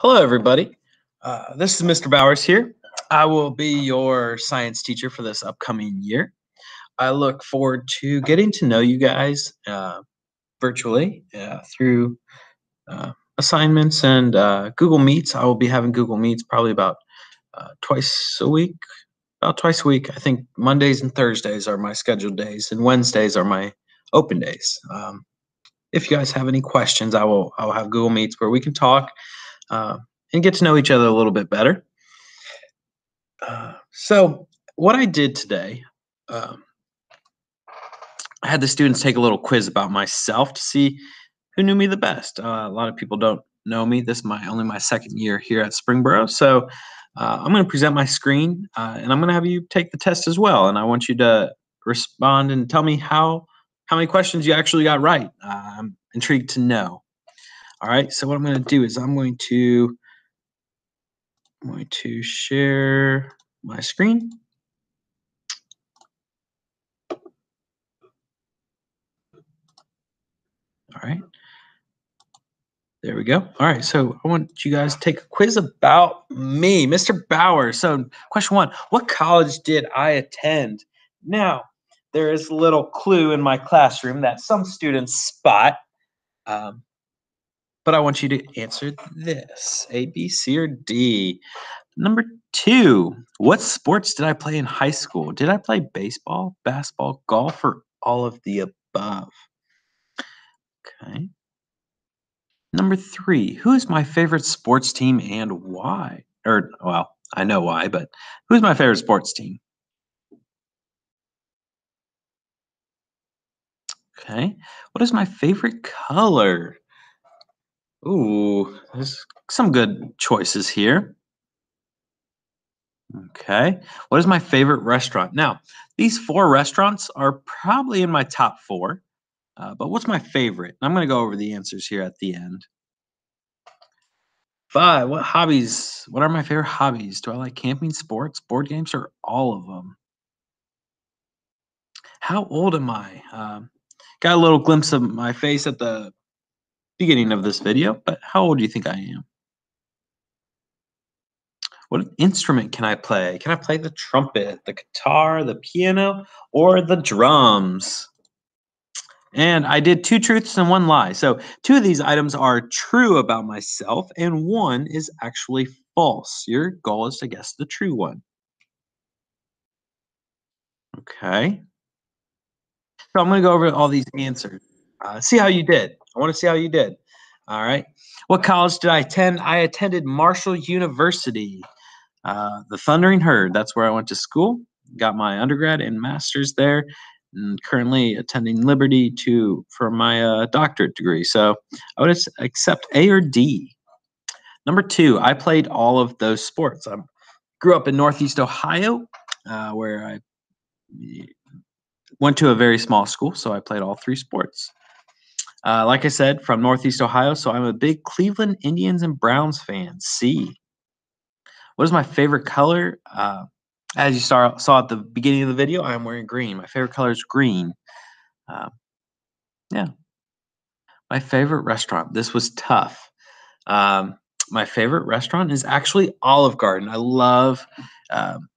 Hello, everybody. Uh, this is Mr. Bowers here. I will be your science teacher for this upcoming year. I look forward to getting to know you guys uh, virtually uh, through uh, assignments and uh, Google Meets. I will be having Google Meets probably about uh, twice a week. About twice a week. I think Mondays and Thursdays are my scheduled days, and Wednesdays are my open days. Um, if you guys have any questions, I will I will have Google Meets where we can talk uh, and get to know each other a little bit better. Uh, so, what I did today, um, I had the students take a little quiz about myself to see who knew me the best. Uh, a lot of people don't know me. This is my only my second year here at Springboro, so uh, I'm going to present my screen, uh, and I'm going to have you take the test as well. And I want you to respond and tell me how how many questions you actually got right. Uh, I'm intrigued to know. All right, so what I'm going to do is I'm going to I'm going to share my screen. All right. There we go. All right. So I want you guys to take a quiz about me, Mr. Bowers. So, question one What college did I attend? Now, there is a little clue in my classroom that some students spot. Um, but I want you to answer this A, B, C, or D. Number two, what sports did I play in high school? Did I play baseball, basketball, golf, or all of the above? Okay. Number three, who is my favorite sports team and why? Or, well, I know why, but who's my favorite sports team? Okay. What is my favorite color? Ooh, there's some good choices here. Okay. What is my favorite restaurant? Now, these four restaurants are probably in my top four, uh, but what's my favorite? I'm going to go over the answers here at the end. Five, what hobbies? What are my favorite hobbies? Do I like camping, sports, board games, or all of them? How old am I? Um, got a little glimpse of my face at the beginning of this video, but how old do you think I am? What instrument can I play? Can I play the trumpet, the guitar, the piano, or the drums? And I did two truths and one lie. So two of these items are true about myself, and one is actually false. Your goal is to guess the true one. Okay. So I'm going to go over all these answers. Uh, see how you did. I want to see how you did. All right. What college did I attend? I attended Marshall University, uh, the Thundering Herd. That's where I went to school. Got my undergrad and master's there, and currently attending Liberty to for my uh, doctorate degree. So I would accept A or D. Number two, I played all of those sports. I grew up in Northeast Ohio, uh, where I went to a very small school, so I played all three sports. Uh, like I said, from Northeast Ohio, so I'm a big Cleveland Indians and Browns fan. C. What is my favorite color? Uh, as you saw, saw at the beginning of the video, I'm wearing green. My favorite color is green. Uh, yeah. My favorite restaurant. This was tough. Um, my favorite restaurant is actually Olive Garden. I love um,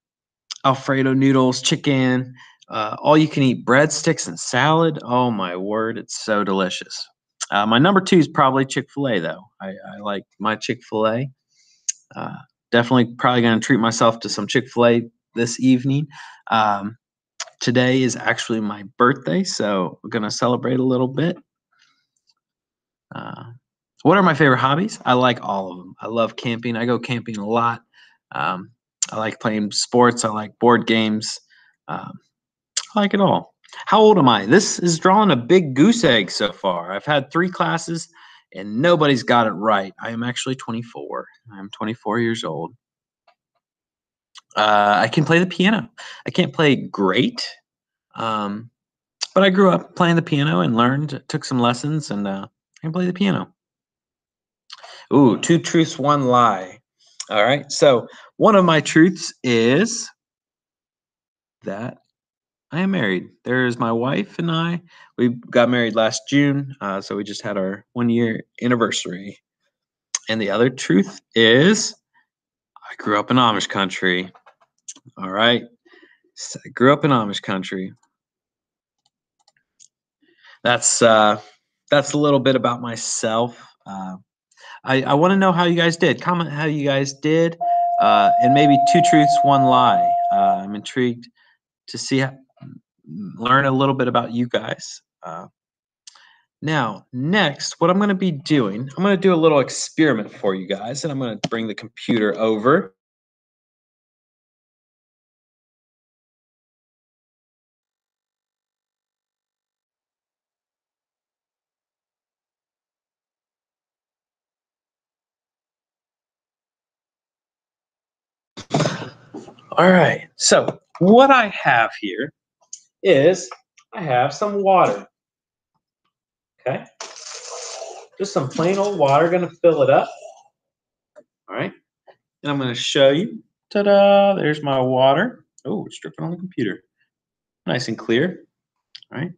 Alfredo noodles, chicken, uh, all you can eat breadsticks and salad. Oh my word, it's so delicious. Uh, my number two is probably Chick fil A, though. I, I like my Chick fil A. Uh, definitely probably going to treat myself to some Chick fil A this evening. Um, today is actually my birthday, so we're going to celebrate a little bit. Uh, what are my favorite hobbies? I like all of them. I love camping. I go camping a lot. Um, I like playing sports. I like board games. Um, like it all. How old am I? This is drawing a big goose egg so far. I've had three classes and nobody's got it right. I am actually 24. I'm 24 years old. Uh, I can play the piano. I can't play great, um, but I grew up playing the piano and learned, took some lessons, and uh, I can play the piano. Ooh, two truths, one lie. All right. So one of my truths is that I am married. There's my wife and I. We got married last June, uh, so we just had our one year anniversary. And the other truth is I grew up in Amish country. All right. So I grew up in Amish country. That's uh that's a little bit about myself. Uh, I, I want to know how you guys did. Comment how you guys did, uh, and maybe two truths, one lie. Uh, I'm intrigued to see, how, learn a little bit about you guys. Uh, now, next, what I'm going to be doing, I'm going to do a little experiment for you guys, and I'm going to bring the computer over. All right, so what I have here is I have some water. Okay, just some plain old water, gonna fill it up. All right, and I'm gonna show you. Ta-da, there's my water. Oh, it's dripping on the computer. Nice and clear. All right,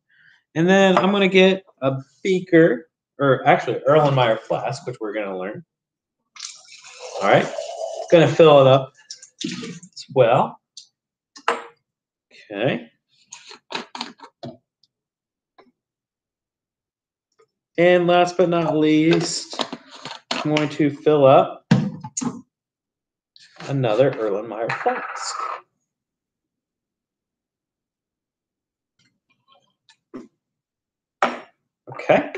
and then I'm gonna get a beaker, or actually Erlenmeyer flask, which we're gonna learn. All right, gonna fill it up as well. Okay. And last but not least, I'm going to fill up another Erlenmeyer flask. Okay.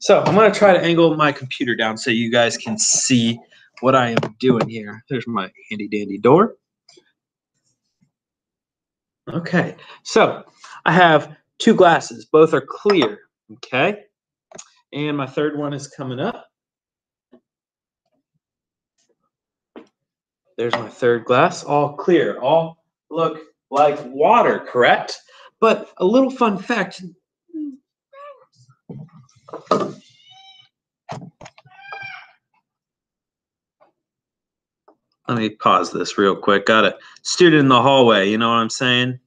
So I'm going to try to angle my computer down so you guys can see what I am doing here. There's my handy dandy door. Okay, so I have two glasses. Both are clear, okay? And my third one is coming up. There's my third glass, all clear, all look like water, correct? But a little fun fact. Let me pause this real quick. Got a student in the hallway, you know what I'm saying?